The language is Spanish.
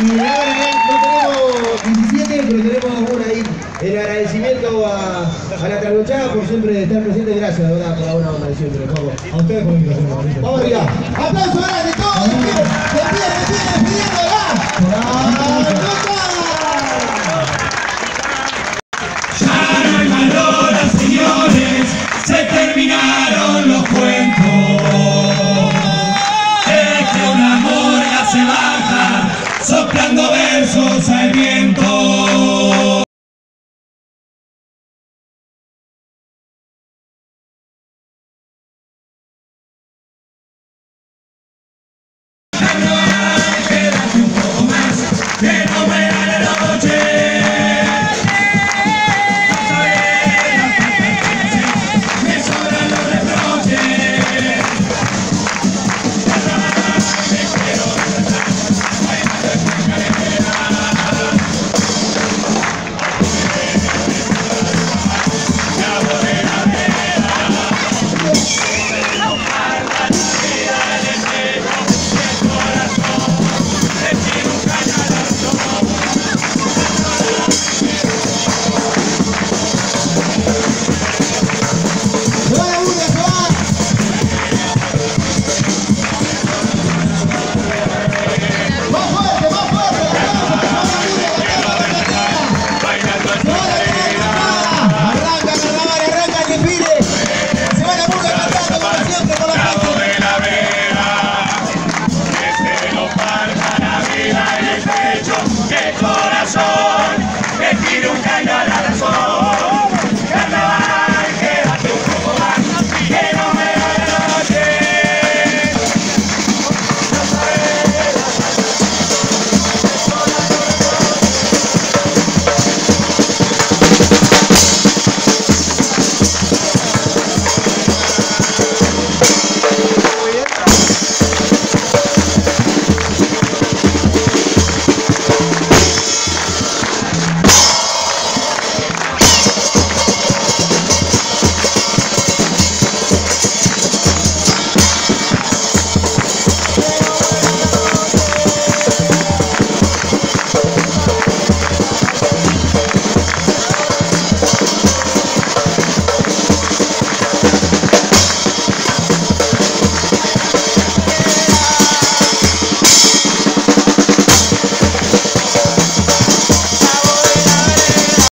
Y ahora no tenemos 17, pero tenemos una ahí. El agradecimiento a, a la trasnochada por siempre estar presente. Gracias, de verdad, por la buena onda de siempre. Vamos. A ustedes por la. Vamos arriba. Aplauso grande, todos. Se pide, se pide, despidiéndola.